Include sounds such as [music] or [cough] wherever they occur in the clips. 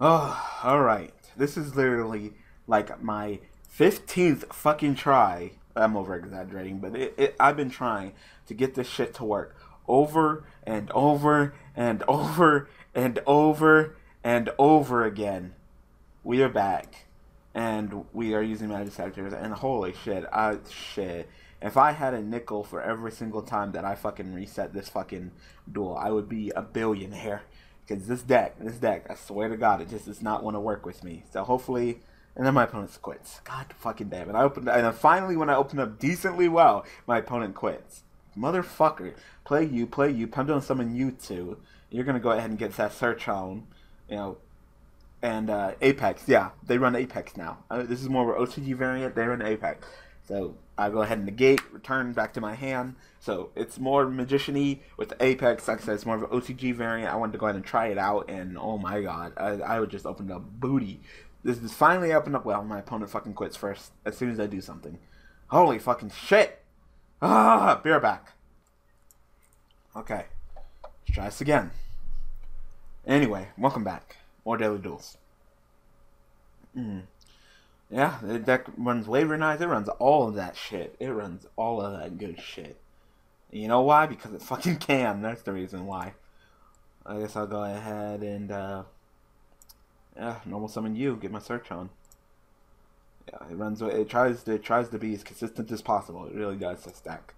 Oh, alright. This is literally like my 15th fucking try. I'm over exaggerating, but it, it, I've been trying to get this shit to work over and over and [laughs] over and over and over again. We are back and we are using Majespecters and holy shit, I shit. If I had a nickel for every single time that I fucking reset this fucking duel, I would be a billionaire. Because this deck, this deck, I swear to God, it just does not want to work with me. So hopefully, and then my opponent quits. God fucking damn it! I opened, and then finally, when I open up decently well, my opponent quits. Motherfucker, play you, play you, pendulum summon you two. You're gonna go ahead and get that search on, you know, and uh, Apex. Yeah, they run Apex now. Uh, this is more of an OCG variant. They run Apex. So I go ahead and negate, return back to my hand. So it's more magician-y with Apex. Like I said, it's more of an OCG variant. I wanted to go ahead and try it out, and oh my god, I, I would just open up booty. This is finally opened up well. My opponent fucking quits first as soon as I do something. Holy fucking shit! Ah, beer back. Okay, let's try this again. Anyway, welcome back. More daily duels. Hmm. Yeah, the deck runs Wavernize. It runs all of that shit. It runs all of that good shit. You know why? Because it fucking can. That's the reason why. I guess I'll go ahead and, uh, yeah, normal summon you. Get my search on. Yeah, it runs. It tries. To, it tries to be as consistent as possible. It really does this deck.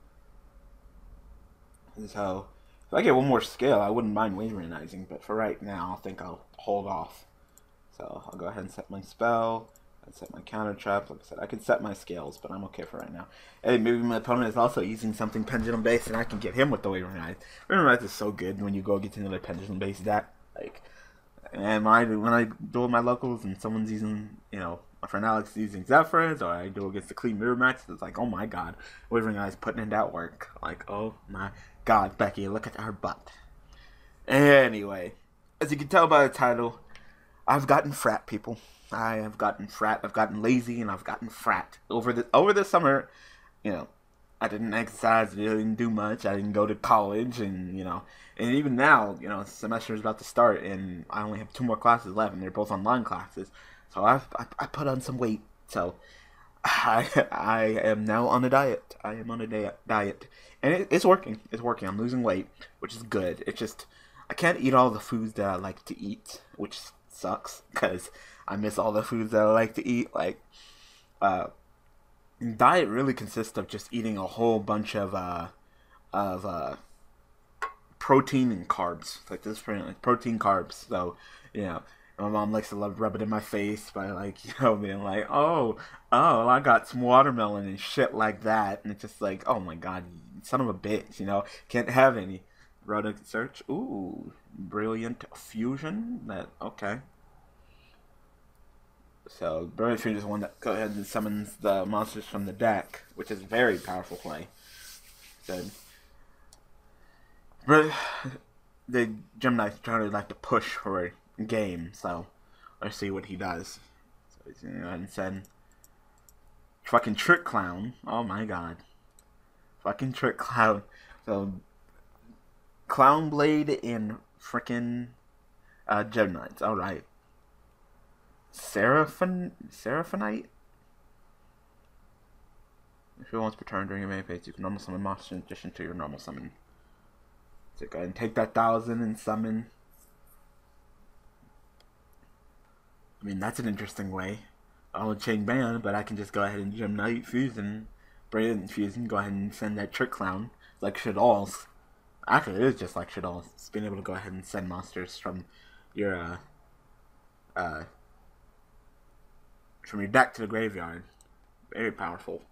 So, if I get one more scale, I wouldn't mind Waverinizing. But for right now, I think I'll hold off. So I'll go ahead and set my spell. I set my counter trap. Like I said, I can set my scales, but I'm okay for right now. Hey, maybe my opponent is also using something pendulum based, and I can get him with the Waverinized. Waverinized is so good when you go get another pendulum based deck. Like, and when I when I duel my locals and someone's using, you know, my friend Alex is using Zephyrs, or I do against the clean mirror match, it's like, oh my god, Waverinized putting in that work. Like, oh my god, Becky, look at her butt. Anyway, as you can tell by the title, I've gotten frat people. I have gotten frat. I've gotten lazy, and I've gotten frat over the over the summer. You know, I didn't exercise. I didn't do much. I didn't go to college, and you know, and even now, you know, semester is about to start, and I only have two more classes left, and they're both online classes. So I've I, I put on some weight. So [laughs] I I am now on a diet. I am on a diet, and it, it's working. It's working. I'm losing weight, which is good. It's just I can't eat all the foods that I like to eat, which sucks because I miss all the foods that I like to eat. Like, uh, diet really consists of just eating a whole bunch of uh, of uh, protein and carbs. Like this, like protein carbs. So, you know, my mom likes to love rub it in my face by like, [laughs] you know, being like, oh, oh, I got some watermelon and shit like that, and it's just like, oh my god, son of a bitch, you know, can't have any. Rhoda search. Ooh, brilliant fusion. That okay. So Brilliant Fusion is one that go ahead and summons the monsters from the deck, which is a very powerful play. So the Gemini trying to like to push for a game, so let's see what he does. So he's gonna go ahead and send fucking Trick Clown. Oh my god. Fucking Trick Clown. So Clown Blade in freaking uh, Geminites. Alright. Seraphon Seraphinite? If you want to return during your main phase, you can normal summon monsters in addition to your normal summon. So go ahead and take that thousand and summon. I mean, that's an interesting way. I'll chain ban, but I can just go ahead and Gem Knight Fusion, Brilliant Fusion, go ahead and send that Trick Clown, like Shaddolls. Actually, it is just like Shaddolls. It's being able to go ahead and send monsters from your, uh, uh, from your deck to the graveyard. Very powerful.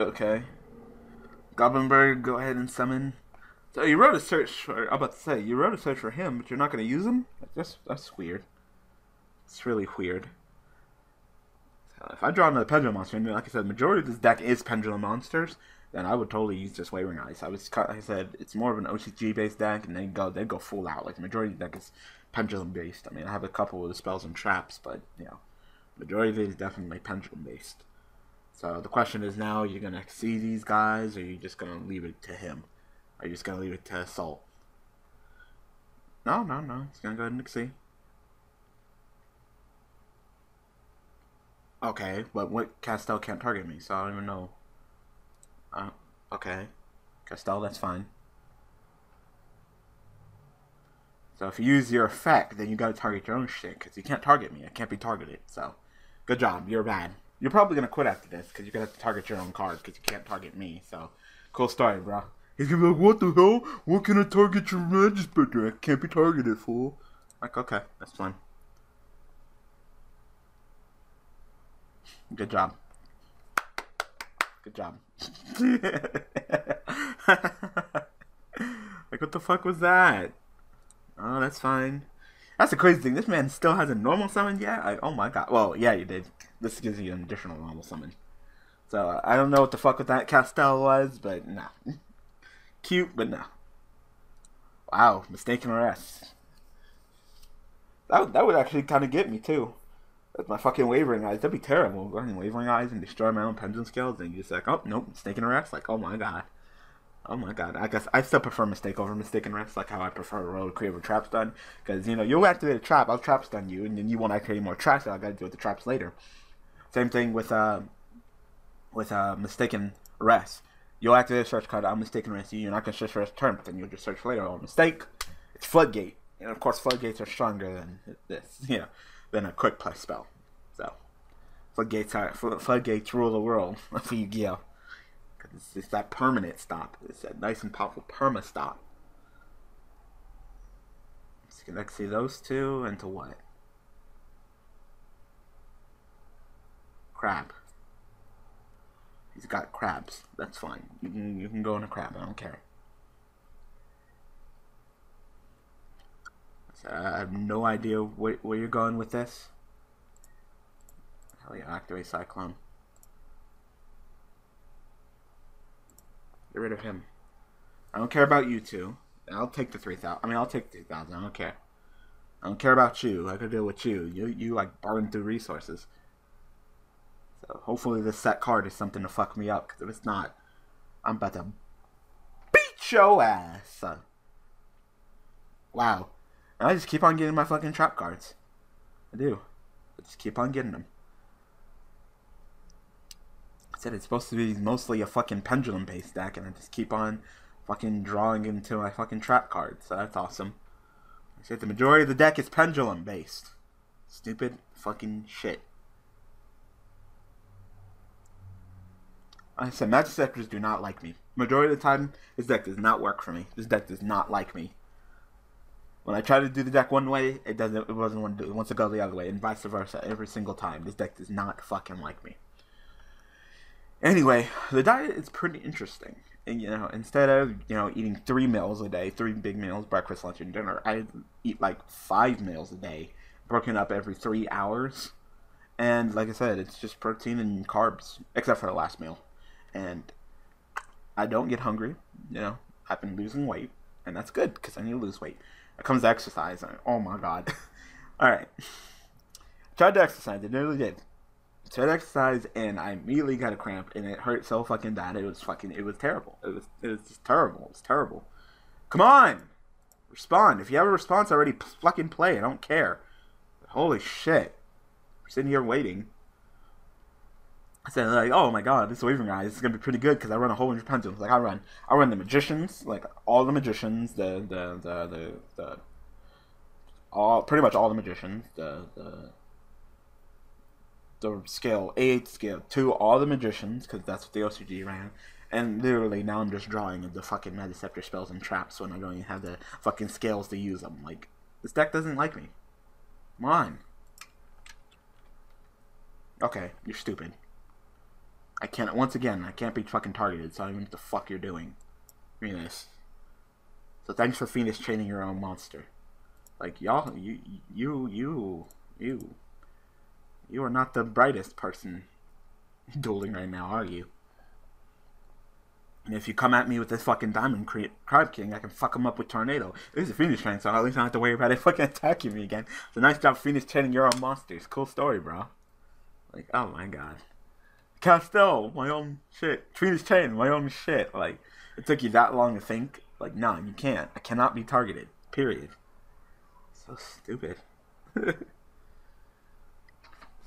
Okay. Goblindbergh, go ahead and summon. So you wrote a search for. I'm about to say you wrote a search for him, but you're not going to use him. That's that's weird. It's really weird. So if I draw another pendulum monster, like I said, the majority of this deck is pendulum monsters, then I would totally use just Waverinized. I was, like I said, it's more of an OCG based deck, and they go they go full out. Like the majority of the deck is pendulum based. I mean, I have a couple of the spells and traps, but you know, majority of it is definitely pendulum based. So the question is now, you're gonna see these guys, or are you just gonna leave it to him? Are you just gonna leave it to Assault? No, no, no. It's gonna go ahead and see. Okay, but what Castel can't target me, so I don't even know. Uh, okay. Castel, that's fine. So if you use your effect, then you gotta target your own shit, because you can't target me. I can't be targeted, so. Good job, you're bad. You're probably gonna quit after this, because you're gonna have to target your own card, because you can't target me, so. Cool story, bro. He's gonna be like, what the hell? What can I target your Majespecter? I can't be targeted, fool. Like, okay, that's fine. Good job. Good job. [laughs] like, what the fuck was that? Oh, that's fine. That's the crazy thing. This man still has a normal summon yet? I, oh my god. Well, yeah, you did. This gives you an additional normal summon. So, uh, I don't know what the fuck with that Castel was, but nah. [laughs] Cute, but nah. Wow, mistaken arrest. That, that would actually kind of get me, too. That's my fucking wavering eyes. That'd be terrible. Running wavering eyes and destroy my own pendulum scales, and you're just like, oh, nope, mistaken arrest. Like, oh my god. Oh my god. I guess I still prefer mistake over mistaken arrest, like how I prefer roll create a trap stun. Because, you know, you'll activate a trap, I'll trap stun you, and then you won't activate more traps, so I gotta deal with the traps later. Same thing with, uh, with, uh, mistaken rest. You'll activate a search card, I'll mistaken rest you, you're not gonna search for a turn, but then you'll just search later. Oh, mistake. It's Floodgate. And of course, Floodgates are stronger than this, [laughs] you know, than a quick play spell. So, Floodgates are, Floodgates rule the world for [laughs] Yu-Gi-Oh! It's, it's that permanent stop. It's that nice and powerful perma stop. Let's connect see those two into what? Crab. He's got crabs. That's fine. You can you can go in a crab. I don't care. So I have no idea where, where you're going with this. Hell yeah, activate Cyclone. Get rid of him. I don't care about you two. I'll take the 3,000. I mean, I'll take 3,000. I don't care. I don't care about you. I could deal with you. You, you like, burn through resources. So, hopefully this set card is something to fuck me up. Because if it's not, I'm about to beat your ass. Wow. And I just keep on getting my fucking trap cards. I do. I just keep on getting them said it's supposed to be mostly a fucking pendulum based deck, and I just keep on fucking drawing into my fucking trap cards. So that's awesome. I said the majority of the deck is pendulum based. Stupid fucking shit. I said Majespecters do not like me. Majority of the time, this deck does not work for me. This deck does not like me. When I try to do the deck one way, it doesn't. It wasn't want to do. It wants to go the other way, and vice versa every single time. This deck does not fucking like me. Anyway, the diet is pretty interesting. And, you know, instead of, you know, eating three meals a day, three big meals, breakfast, lunch, and dinner, I eat like five meals a day, broken up every three hours. And like I said, it's just protein and carbs, except for the last meal. And I don't get hungry. You know, I've been losing weight, and that's good because I need to lose weight. It comes to exercise. And, oh my god! [laughs] All right, tried to exercise. I nearly did started exercise and I immediately got a cramp and it hurt so fucking bad. It was fucking. It was terrible. It was. It was just terrible. It was terrible. Come on, respond. If you have a response already, fucking play. I don't care. Holy shit! We're sitting here waiting. I said like, oh my god, this wavering guy is gonna be pretty good because I run a whole bunch of pendulums. Like I run, I run the magicians, like all the magicians, the the the the, the all pretty much all the magicians, the the the scale A8 scale to all the magicians, because that's what the OCG ran. And literally now I'm just drawing the fucking Majespecter spells and traps when I don't even have the fucking scales to use them. Like, this deck doesn't like me. Come on. Okay, you're stupid. I can't, once again, I can't be fucking targeted, so I don't even know what the fuck you're doing. Venus. So thanks for Phoenix training your own monster. Like, y'all, you, you, you, you. You are not the brightest person dueling right now, are you? And if you come at me with this fucking Diamond Crab King, I can fuck him up with Tornado. This is a Phoenix train, so at least I don't have to worry about it [laughs] fucking attacking me again. So nice job Phoenix training your own monsters. Cool story, bro. Like, oh my god. Castel, my own shit. Phoenix Chain, my own shit. Like, it took you that long to think? Like, no, you can't. I cannot be targeted. Period. So stupid. [laughs]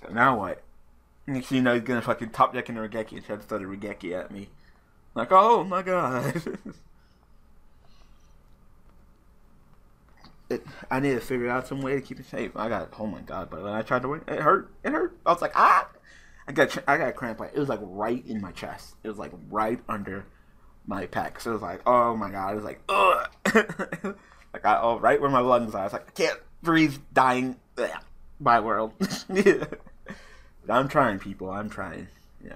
so now what? Next thing you know, he's gonna fucking top deck into Raigeki and try to throw the Raigeki at me. Like, oh my god. [laughs] it, I need to figure out some way to keep it safe. I got, oh my god, but when I tried to win, it hurt. It hurt. I was like, ah. I got, I got cramp. Like, it was like right in my chest. It was like right under my pecs. So it was like, oh my god. It was like, ugh. [laughs] like, I, oh, right where my lungs are. I was like, I can't breathe, dying. Bye, world. [laughs] But I'm trying, people. I'm trying. Yeah.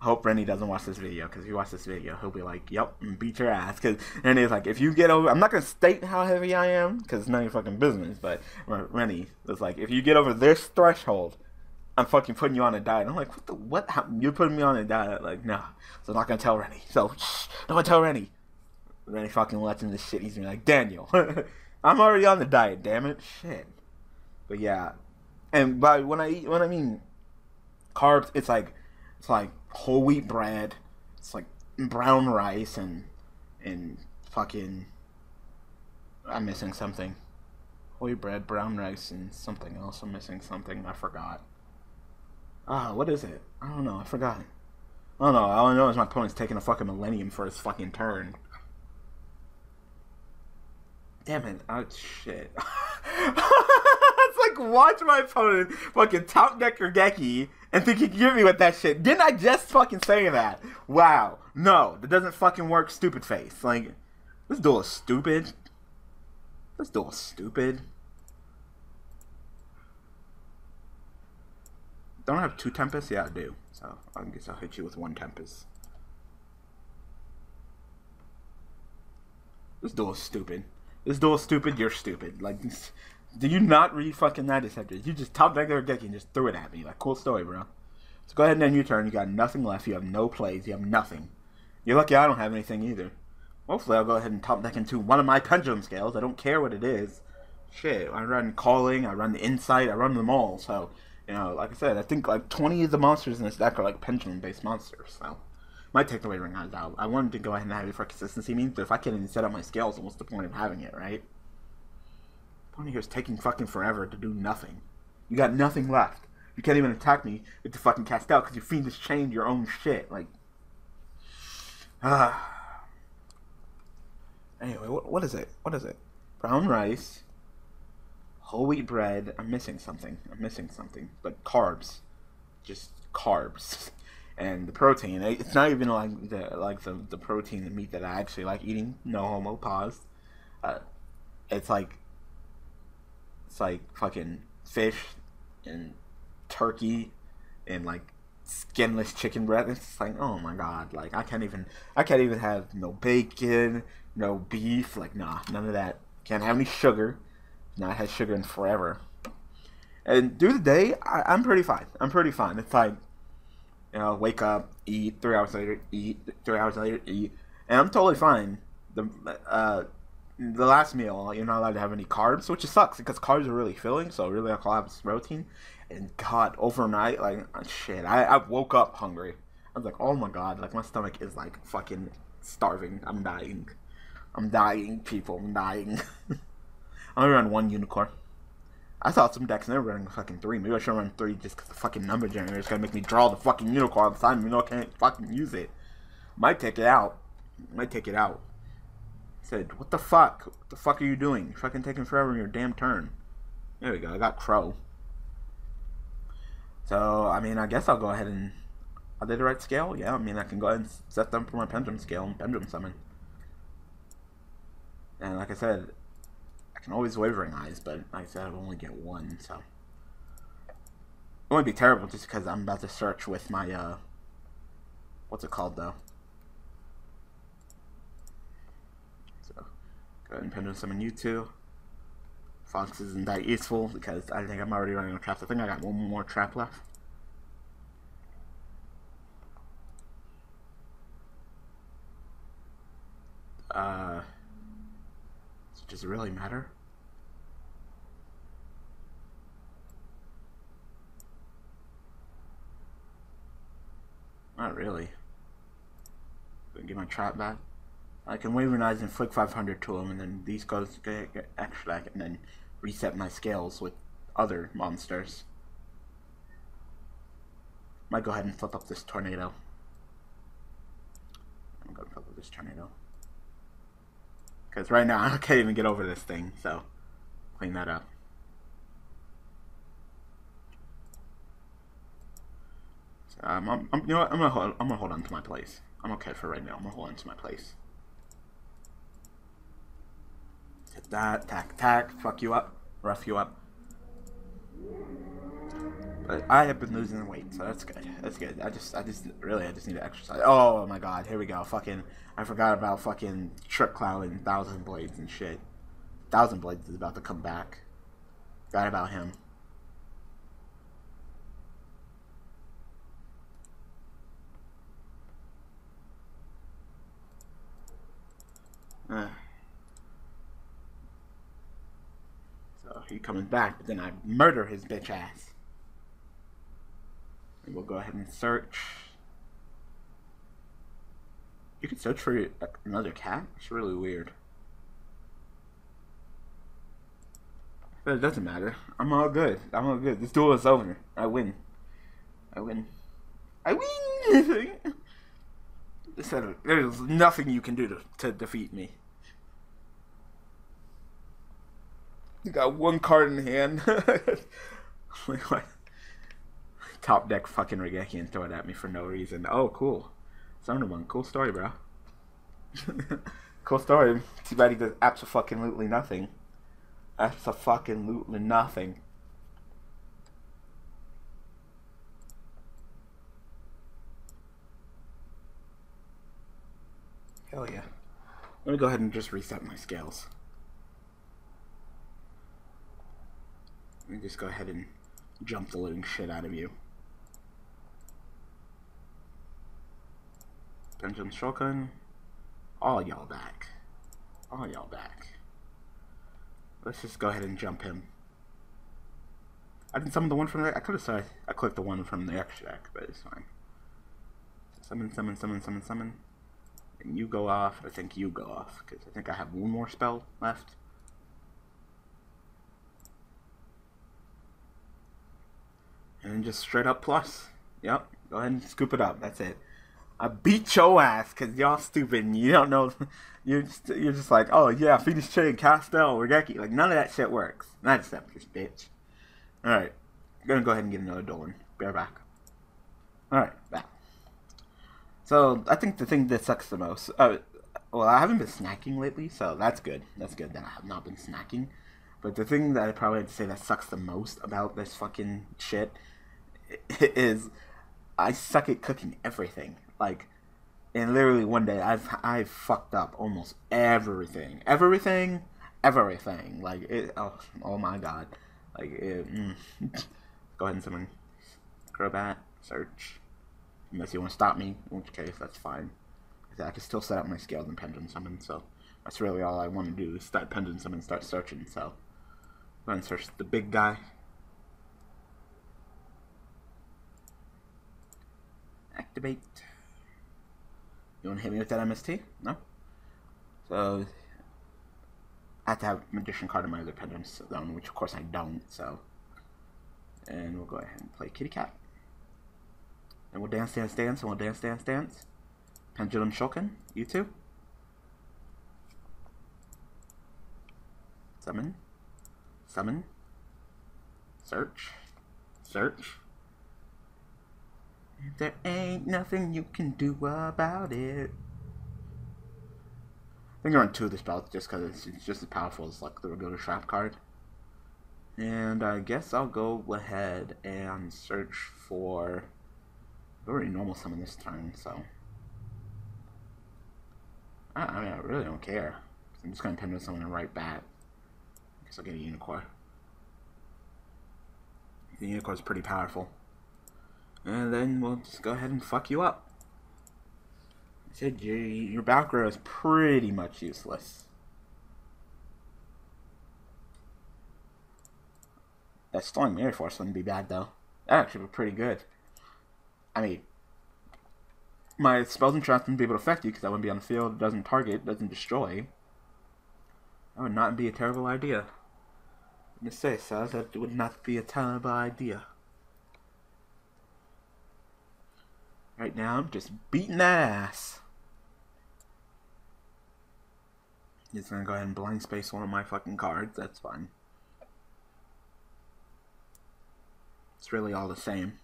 I hope Rennie doesn't watch this video because if he watches this video, he'll be like, "Yep, beat your ass." Because and it's like, if you get over, I'm not gonna state how heavy I am because it's none of your fucking business. But Rennie is like, if you get over this threshold, I'm fucking putting you on a diet. I'm like, what the what? You're putting me on a diet? Like, no. So I'm not gonna tell Rennie. So shh, don't tell Rennie. Rennie fucking watching this shit. He's gonna be like, Daniel, [laughs] I'm already on the diet. Damn it, shit. But yeah, and by when I eat, when I mean carbs, it's like it's like whole wheat bread, it's like brown rice and and fucking. I'm missing something. Whole wheat bread, brown rice, and something else. I'm missing something. I forgot. Ah, what is it? I don't know. I forgot. I don't know. All I know is my opponent's taking a fucking millennium for his fucking turn. Damn it. Oh, shit. [laughs] like watch my opponent fucking top deck Raigeki and think he can give me with that shit. Didn't I just fucking say that? Wow. No, that doesn't fucking work, stupid face. Like, this duel is stupid. This duel is stupid. Don't I have two Tempests? Yeah, I do. So I guess I'll hit you with one Tempest. This duel is stupid. This duel is stupid. You're stupid. Like, [laughs] do you not read fucking Night Deceptors? You just top deck their deck and just threw it at me. Like, cool story, bro. So go ahead and end your turn. You got nothing left. You have no plays. You have nothing. You're lucky I don't have anything either. Hopefully, I'll go ahead and top deck into one of my pendulum scales. I don't care what it is. Shit, I run calling, I run the insight, I run them all. So, you know, like I said, I think like 20 of the monsters in this deck are like pendulum based monsters. So, might take the Wavering Eyes out. I wanted to go ahead and have it for consistency means, but if I can't even set up my scales, what's the point of having it, right? Point here is taking fucking forever to do nothing. You got nothing left. You can't even attack me with the fucking cast out because you fiend just chained your own shit. Like, ah. [sighs] Anyway, what, what is it? What is it? Brown rice, whole wheat bread. I'm missing something. I'm missing something. But carbs, just carbs, [laughs] and the protein. It's not even like the like the the protein, the meat that I actually like eating. No homo. Pause. Uh, it's like it's like fucking fish and turkey and like skinless chicken breast. It's like, oh my god, like I can't even I can't even have no bacon, no beef, like nah, none of that. Can't have any sugar. Not had sugar in forever. And through the day, I, am pretty fine. I'm pretty fine. It's like, you know, wake up, eat, three hours later, eat, three hours later, eat, and I'm totally fine. The uh, the last meal, you're not allowed to have any carbs, which sucks because carbs are really filling. So really, I'll have protein. And God, overnight, like uh, shit, I, I woke up hungry. I was like, oh my God, like my stomach is like fucking starving. I'm dying. I'm dying, people. I'm dying. I'm gonna run one unicorn. I saw some decks never running fucking three. Maybe I should run three just because the fucking number generator is gonna make me draw the fucking unicorn all the time. You know, I can't fucking use it. Might take it out. Might take it out. Said, what the fuck? What the fuck are you doing? You're fucking taking forever in your damn turn. There we go. I got Crow. So, I mean, I guess I'll go ahead and... Are they the right scale? Yeah, I mean, I can go ahead and set them for my Pendulum scale and Pendulum summon. And like I said, I can always Wavering Eyes, but like I said, I'll only get one, so... It wouldn't be terrible just because I'm about to search with my, uh... What's it called, though? Go ahead and summon you two. Fox isn't that useful because I think I'm already running a trap. I think I got one more trap left. Uh, does it really matter? Not really. Get my trap back. I can Waverize and flick 500 to them, and then these guys get, get and then reset my scales with other monsters. Might go ahead and flip up this tornado. I'm gonna flip up this tornado. Because right now [laughs] I can't even get over this thing, so clean that up. Um, I'm, I'm, you know what? I'm gonna hold. I'm gonna hold on to my place. I'm okay for right now. I'm gonna hold on to my place. That. Tack, tack. Fuck you up. Rough you up. But I have been losing weight, so that's good. That's good. I just, I just, really, I just need to exercise. Oh my god, here we go. Fucking, I forgot about fucking Trick Clown and Thousand Blades and shit. Thousand Blades is about to come back. Forgot about him. Uh. So he coming back, but then I murder his bitch ass. And we'll go ahead and search. You can search for another cat? It's really weird. But it doesn't matter. I'm all good. I'm all good. This duel is over. I win. I win. I win! [laughs] There's nothing you can do to, to defeat me. You got one card in hand. [laughs] Top deck fucking Raigeki and throw it at me for no reason. Oh, cool. one. Cool story, bro. [laughs] cool story. Too bad he does absolutely nothing. Absolutely nothing. Hell yeah. Let me go ahead and just reset my scales. Let me just go ahead and jump the living shit out of you. Pendulum Shotgun. All y'all back. All y'all back. Let's just go ahead and jump him. I didn't summon the one from there. I could have said I clicked the one from the extra deck, but it's fine. Summon, summon, summon, summon, summon. And you go off. I think you go off, because I think I have one more spell left. And just straight up plus. Yep. Go ahead and scoop it up. That's it. I beat your ass because y'all stupid and you don't know. [laughs] You're just, you're just like, oh yeah, Phoenix Chain, Castel, Raigeki. Like, none of that shit works. Not except this bitch. Alright. Gonna go ahead and get another Dolan. Be right back. Alright, back. So, I think the thing that sucks the most. Uh, well, I haven't been snacking lately, so that's good. That's good that I have not been snacking. But the thing that I probably have to say that sucks the most about this fucking shit [laughs] is I suck at cooking everything. Like, and literally one day I've I've fucked up almost everything, everything, everything. Like it. Oh, oh my god. Like it. Mm. [laughs] Go ahead and summon Crobat search. Unless you want to stop me, in which case that's fine. I can still set up my scales and pendulum summon, so that's really all I want to do is start pendulum summon and start searching. So, and search the big guy. Activate. You want to hit me with that MST? No? So, I have to have Magician card in my other pendulum zone, um, which of course I don't, so. And we'll go ahead and play Kitty Cat. And we'll dance, dance, dance, and we'll dance, dance, dance. Pendulum Shulkin, you two. Summon. Summon. Search. Search. There ain't nothing you can do about it. I think I run two of the spells just because it's, it's, just as powerful as like the regular trap card. And I guess I'll go ahead and search for. I already normal summon this turn, so. I, I mean, I really don't care. I'm just going to pendulum summon right back. Guess I'll get a Unicorn. The Unicorn's pretty powerful. And then we'll just go ahead and fuck you up. I said your, your back row is pretty much useless. That Storm Mirror Force wouldn't be bad though. That actually be pretty good. I mean, my spells and traps wouldn't be able to affect you because I wouldn't be on the field. It doesn't target, doesn't destroy. That would not be a terrible idea. Say, so that would not be a terrible idea. Right now, I'm just beating that ass. He's gonna go ahead and blank space one of my fucking cards. That's fine. It's really all the same.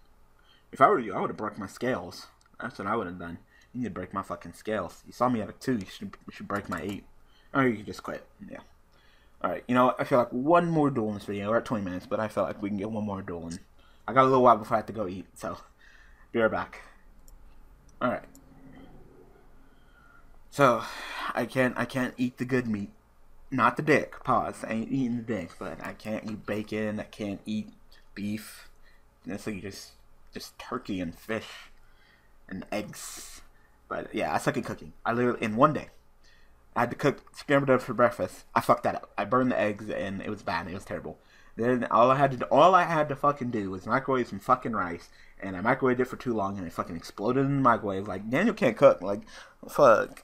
If I were you, I would have broke my scales. That's what I would have done. You need to break my fucking scales. You saw me at a two. You should you should break my eight. Or you can just quit. Yeah. All right. You know? I feel like one more duel in this video. We're at 20 minutes, but I feel like we can get one more duel in. I got a little while before I have to go eat, so be right back. All right. So I can't I can't eat the good meat, not the dick. Pause. I ain't eating the dick, but I can't eat bacon. I can't eat beef. Necessarily just just turkey and fish and eggs. But yeah, I suck at cooking. I literally in one day, I had to cook scrambled eggs for breakfast. I fucked that up. I burned the eggs and it was bad. It was terrible. Then all I had to do, all I had to fucking do was microwave some fucking rice, and I microwaved it for too long, and it fucking exploded in the microwave. Like Daniel can't cook. Like fuck.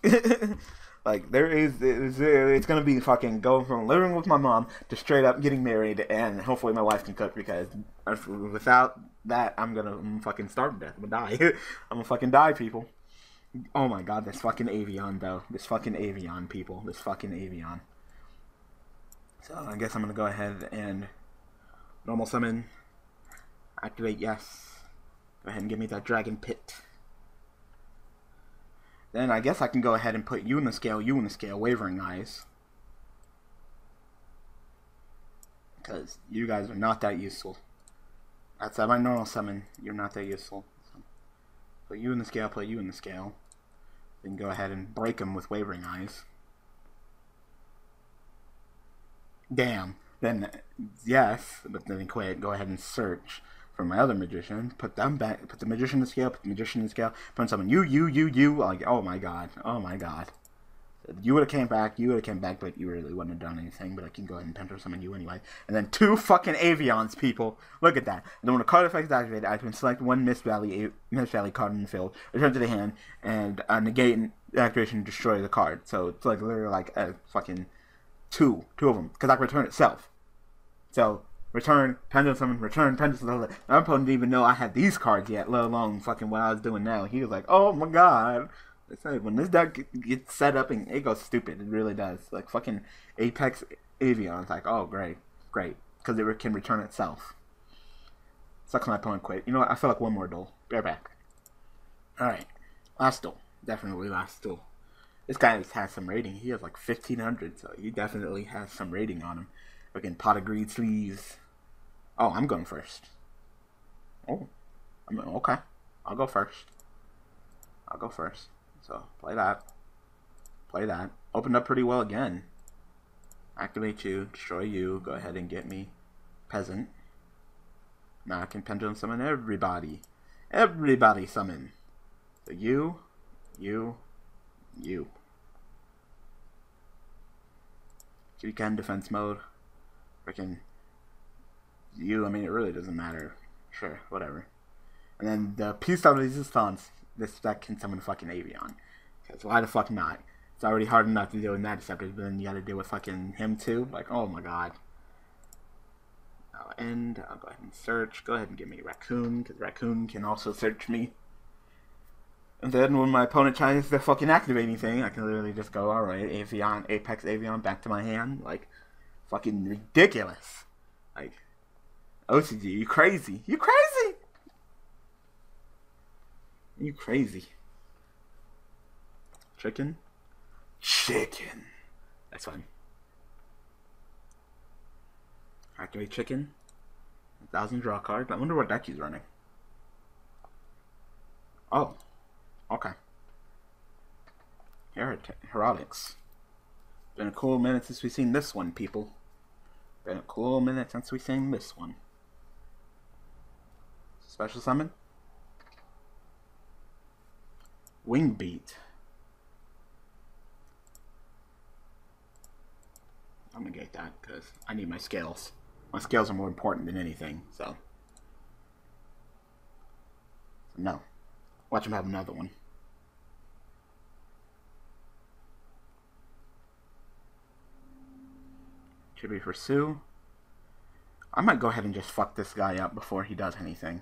[laughs] like there is, it's, it's gonna be fucking going from living with my mom to straight up getting married, and hopefully my wife can cook because without that, I'm gonna I'm fucking starve to death. I'm gonna die. [laughs] I'm gonna fucking die, people. Oh my god, this fucking Avian though. This fucking Avian, people. This fucking Avian. So I guess I'm gonna go ahead and normal summon. Activate yes. Go ahead and give me that dragon pit. Then I guess I can go ahead and put you in the scale, you in the scale, wavering eyes. Because you guys are not that useful. Outside my normal summon, you're not that useful. So put you in the scale, put you in the scale. Then go ahead and break them with Wavering Eyes. Damn. Then, yes, but then quit. Go ahead and search for my other magician. Put them back. Put the magician in the scale. Put the magician in the scale. Put someone you, you, you, you. Like, oh my god. Oh my god. You would have came back, you would have came back, but you really wouldn't have done anything. But I can go ahead and penter summon you anyway. And then two fucking Avians, people. Look at that. And then when a card effect is activated, I can select one Mist Valley Mist Valley card in the field, return to the hand, and uh, negate activation and destroy the card. So it's like literally like a fucking two, two of them, because I can return itself. So return, pendulum summon, return, pendulum summon. My opponent didn't even know I had these cards yet, let alone fucking what I was doing now. He was like, oh my god. When this deck gets set up and it goes stupid, it really does. Like fucking Apex Avian, it's like, oh great, great, because it can return itself. Sucks my opponent quit. You know what? I feel like one more duel. Bear back. All right, last duel. Definitely last duel. This guy has some rating. He has like 1500, so he definitely has some rating on him. Fucking pot of greed sleeves. Oh, I'm going first. Oh, I'm okay. I'll go first. I'll go first. So play that. Play that. Opened up pretty well again. Activate you, destroy you, go ahead and get me. Peasant. Now I can pendulum summon everybody. Everybody summon. So you, you, you. You can defense mode. Freaking you, I mean, it really doesn't matter. Sure, whatever. And then the piece of resistance this deck can summon a fucking Avian. Because why the fuck not? It's already hard enough to deal with that Deceptors, but then you gotta deal with fucking him too. Like, oh my god. I'll end. I'll go ahead and search. Go ahead and give me Raccoon, because Raccoon can also search me. And then when my opponent tries to fucking activate anything, I can literally just go, alright, Avian, Apex Avian back to my hand. Like, fucking ridiculous. Like, OCG, you crazy. You crazy! You crazy. Chicken? Chicken. That's fine. Activate chicken. A thousand draw card. I wonder what deck he's running. Oh. Okay. Heretic Heretics. Been a cool minute since we've seen this one, people. Been a cool minute since we've seen this one. Special summon? Wingbeat. I'm gonna get that because I need my scales. My scales are more important than anything, so. No. Watch him have another one. Should be for Sue. I might go ahead and just fuck this guy up before he does anything.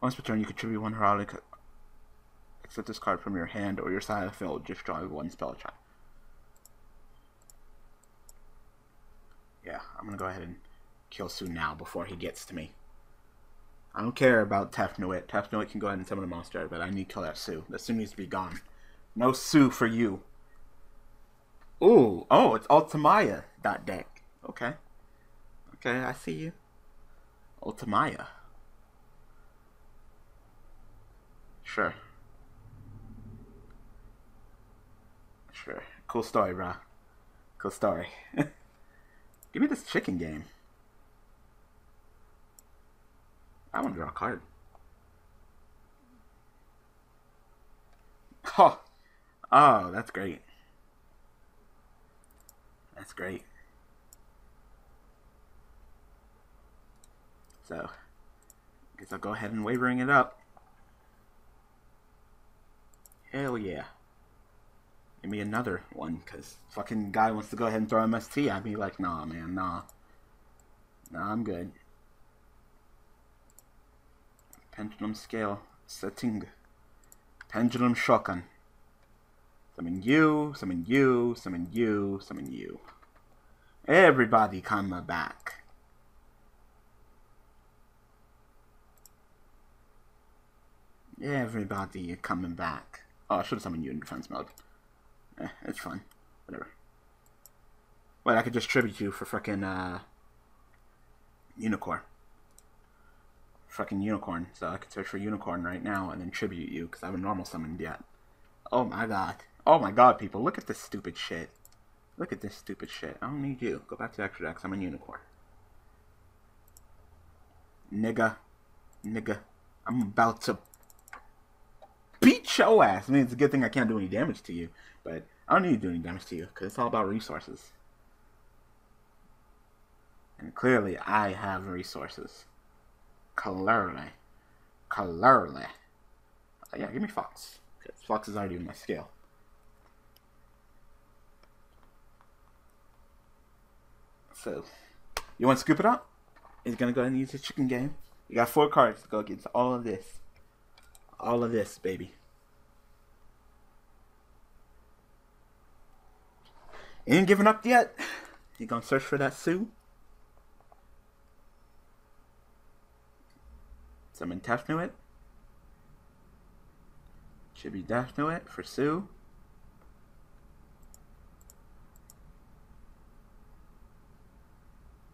Once per turn, you contribute one heroic Except this card from your hand or your side of the field. Just draw one spell check. Yeah, I'm gonna go ahead and kill Sue now before he gets to me. I don't care about Tefnuit. Tefnuit can go ahead and summon a monster, but I need to kill that Sue. That Sue needs to be gone. No Sue for you. Ooh, oh, it's Ultimaya, deck. Okay. Okay, I see you. Ultimaya. Sure. Sure. Cool story, bro. Cool story. [laughs] Give me this chicken game. I want to draw a card. [laughs] Oh, oh, that's great. That's great. So, guess I'll go ahead and wavering it up. Hell yeah. Give me another one, because fucking guy wants to go ahead and throw MST at me. Like, nah, man, nah. Nah, I'm good. Pendulum scale setting. Pendulum shotgun. Summon you, summon you, summon you, summon you. Everybody come back. Everybody coming back. Oh, I should have summoned you in defense mode. Eh, it's fine. Whatever. Wait, I could just tribute you for frickin' uh, Unicorn. Fucking Unicorn. So I could search for Unicorn right now and then tribute you because I haven't normal summoned yet. Oh my god. Oh my god, people. Look at this stupid shit. Look at this stupid shit. I don't need you. Go back to extra decks. I'm a unicorn. Nigga. Nigga. I'm about to beat your ass. I mean, it's a good thing I can't do any damage to you. But I don't need to do any damage to you. Because it's all about resources. And clearly, I have resources. Clearly. Clearly. Uh, yeah, give me Fox. Because Fox is already in my scale. So, you want to scoop it up? He's gonna go ahead and use his chicken game. You got four cards to go against all of this. All of this, baby. Ain't giving up yet. You gonna search for that Sue? Summon Tefnuit. Should be Tefnuit for Sue.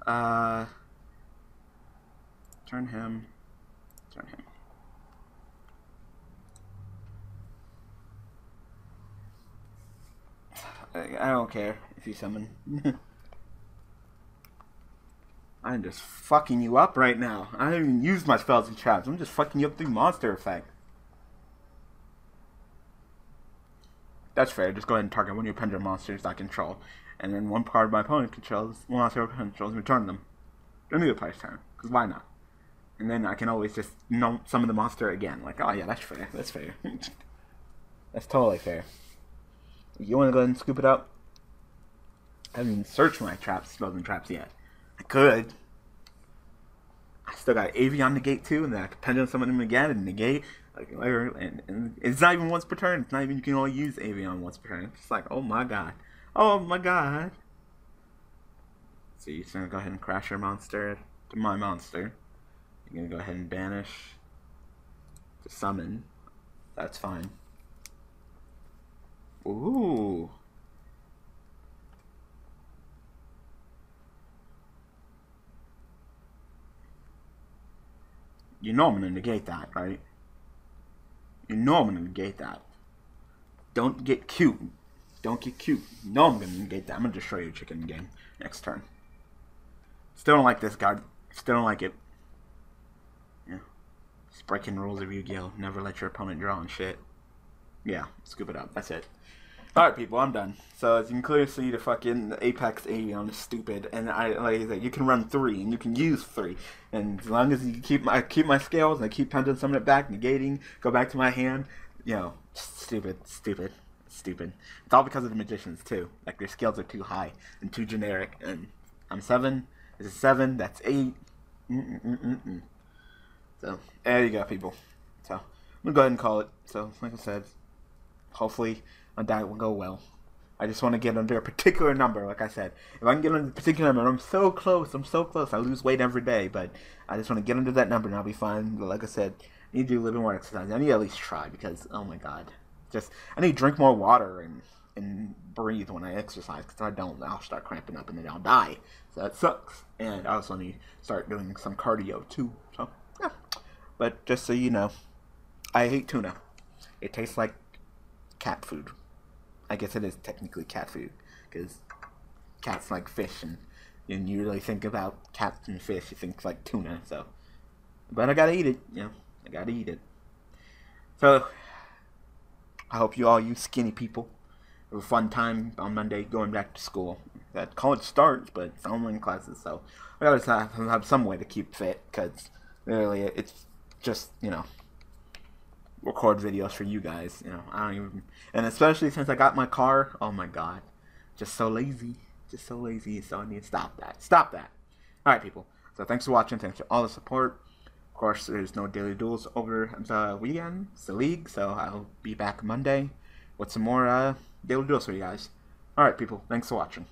Uh, turn him. Turn him. I don't care summon. [laughs] I'm just fucking you up right now. I haven't even used my spells and traps. I'm just fucking you up through monster effect. That's fair. Just go ahead and target one of your pendulum monsters I control and then one part of my opponent controls, one monster opponent controls, and return them. Don't need a price turn, because why not? And then I can always just summon the monster again. Like, oh yeah, that's fair. That's fair. [laughs] that's totally fair. You want to go ahead and scoop it up? I haven't searched my traps, spells and traps yet. I could. I still got Avian negate too, and then I could pendulum summon them again and negate. Like, and, and it's not even once per turn. It's not even you can only use Avian once per turn. It's just like, oh my god. Oh my god. So you're gonna go ahead and crash your monster to my monster. You're gonna go ahead and banish to summon. That's fine. Ooh. You know I'm gonna negate that, right? You know I'm gonna negate that. Don't get cute. Don't get cute. No, I'm gonna negate that. I'm gonna destroy your chicken game next turn. Still don't like this card. Still don't like it. Yeah. It's breaking rules of Yu-Gi-Oh! Never let your opponent draw and shit. Yeah, scoop it up. That's it. Alright, people, I'm done. So, as you can clearly see, the fucking Apex Avian is stupid. And I, like I said, you can run three, and you can use three. And as long as you keep my keep my scales, and I keep pendulum summon it back, negating, go back to my hand, you know, stupid, stupid stupid. It's all because of the magicians too. Like their skills are too high and too generic. And I'm seven. This is seven. That's 8 Mm-mm-mm-mm. So there you go, people. So I'm gonna go ahead and call it. So like I said, hopefully my diet will go well. I just want to get under a particular number. Like I said, if I can get under a particular number, I'm so close. I'm so close. I lose weight every day, but I just want to get under that number and I'll be fine. But like I said, I need to do a little bit more exercise. I need to at least try because oh my god, just I need to drink more water and and breathe when I exercise. Because I don't, I'll start cramping up and then I'll die. So that sucks. And I also need to start doing some cardio too. So yeah. But just so you know, I hate tuna. It tastes like cat food. I guess it is technically cat food because cats like fish, and and you really think about cats and fish, you think like tuna. So, but I gotta eat it. You know, I gotta eat it. So, I hope you all, you skinny people, have a fun time on Monday going back to school. That college starts, but it's online classes, so I gotta have, have some way to keep fit because really it's just you know record videos for you guys. You know, I don't even, and especially since I got my car. Oh my god, just so lazy, just so lazy. So I need to stop that. Stop that. All right, people. So thanks for watching. Thanks for all the support. Of course, there's no daily duels over the weekend. It's the league, so I'll be back Monday with some more uh, daily duels for you guys. All right, people. Thanks for watching.